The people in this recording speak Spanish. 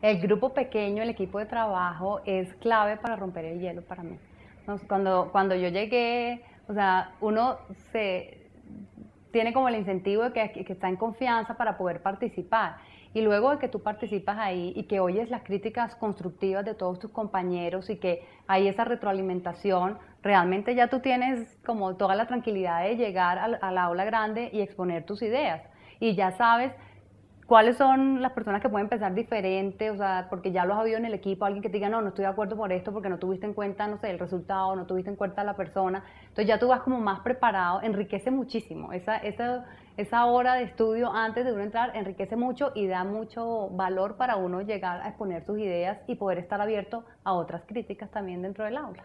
El grupo pequeño, el equipo de trabajo es clave para romper el hielo para mí. Cuando, cuando yo llegué, o sea, uno se tiene como el incentivo de que, que está en confianza para poder participar. Y luego de que tú participas ahí y que oyes las críticas constructivas de todos tus compañeros y que hay esa retroalimentación, realmente ya tú tienes como toda la tranquilidad de llegar al, al aula grande y exponer tus ideas. Y ya sabes ¿Cuáles son las personas que pueden pensar diferente? O sea, porque ya lo has habido en el equipo, alguien que te diga, no, no estoy de acuerdo por esto porque no tuviste en cuenta, no sé, el resultado, no tuviste en cuenta la persona. Entonces ya tú vas como más preparado, enriquece muchísimo. Esa, esa, esa hora de estudio antes de uno entrar enriquece mucho y da mucho valor para uno llegar a exponer sus ideas y poder estar abierto a otras críticas también dentro del aula.